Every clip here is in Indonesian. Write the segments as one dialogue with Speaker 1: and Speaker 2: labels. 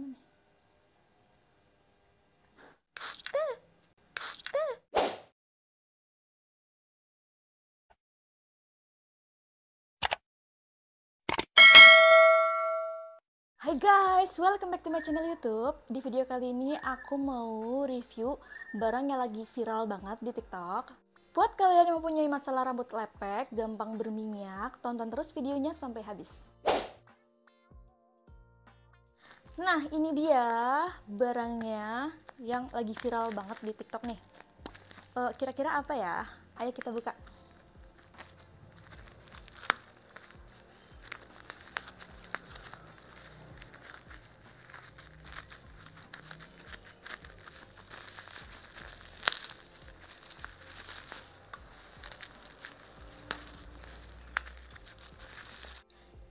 Speaker 1: Mana? Hai guys, welcome back to my channel YouTube. Di video kali ini aku mau review barang yang lagi viral banget di TikTok. Buat kalian yang mempunyai masalah rambut lepek, gampang berminyak, tonton terus videonya sampai habis. Nah, ini dia barangnya yang lagi viral banget di TikTok nih. Eh, Kira-kira apa ya? Ayo kita buka.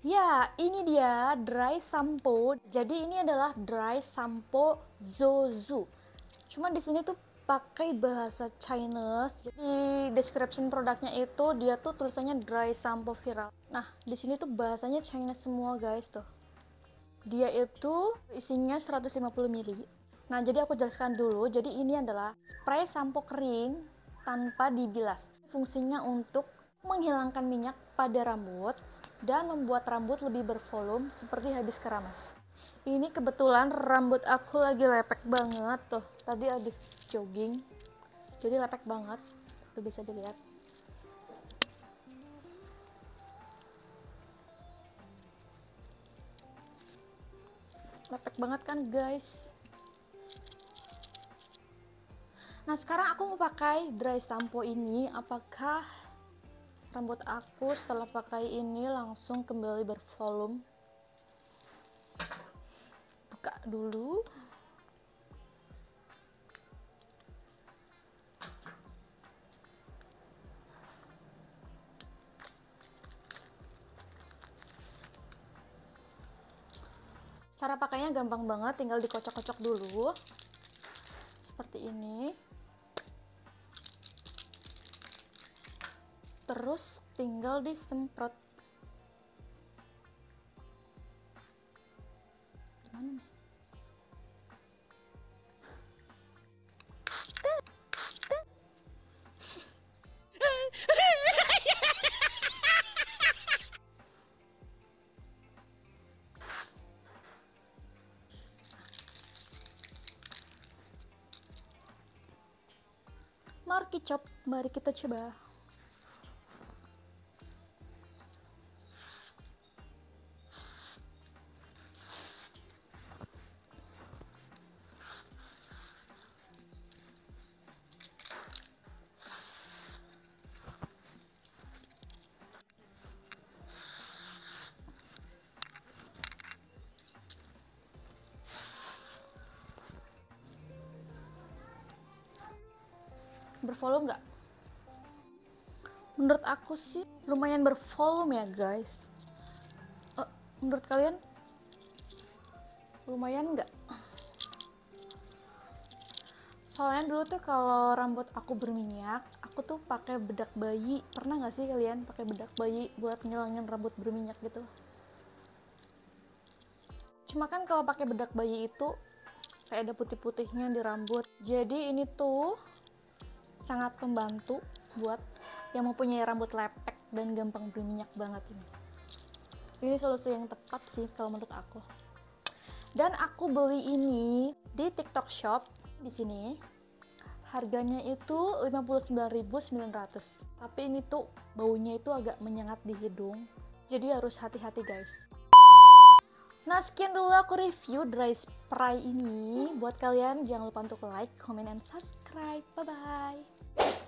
Speaker 1: Ya, ini dia dry sampo. Jadi ini adalah dry sampo Zozu. Cuma di sini tuh pakai bahasa Chinese. Di description produknya itu dia tuh tulisannya dry sampo viral. Nah, di sini tuh bahasanya Chinese semua guys tuh. Dia itu isinya 150 ml. Nah, jadi aku jelaskan dulu. Jadi ini adalah spray sampo kering tanpa dibilas. Fungsinya untuk menghilangkan minyak pada rambut dan membuat rambut lebih bervolume seperti habis keramas. Ini kebetulan rambut aku lagi lepek banget tuh. Tadi habis jogging. Jadi lepek banget. Tuh bisa dilihat. Lepek banget kan guys. Nah sekarang aku mau pakai dry sampo ini. Apakah rambut aku setelah pakai ini langsung kembali bervolume. Buka dulu. Cara pakainya gampang banget tinggal dikocok-kocok dulu. Seperti ini terus tinggal disemprot Mari Chop, mari kita coba. Bervolume nggak? Menurut aku sih lumayan bervolume ya guys. Eh, menurut kalian lumayan nggak? Soalnya dulu tuh kalau rambut aku berminyak, aku tuh pakai bedak bayi. Pernah nggak sih kalian pakai bedak bayi buat ngilangin rambut berminyak gitu? Cuma kan kalau pakai bedak bayi itu kayak ada putih-putihnya di rambut. Jadi ini tuh sangat membantu buat yang mempunyai rambut lepek dan gampang berminyak banget ini. Ini solusi yang tepat sih kalau menurut aku. Dan aku beli ini di TikTok Shop di sini. Harganya itu 59.900. Tapi ini tuh baunya itu agak menyengat di hidung. Jadi harus hati-hati guys. Nah, sekian dulu aku review dry spray ini. Buat kalian jangan lupa untuk like, comment, and subscribe. Bye-bye.